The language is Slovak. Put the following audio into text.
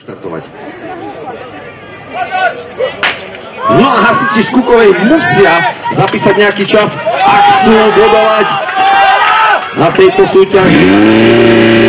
štartovať. No a hasiči z Kukovej musia zapísať nejaký čas, ak chcú bodovať na tejto súťaži.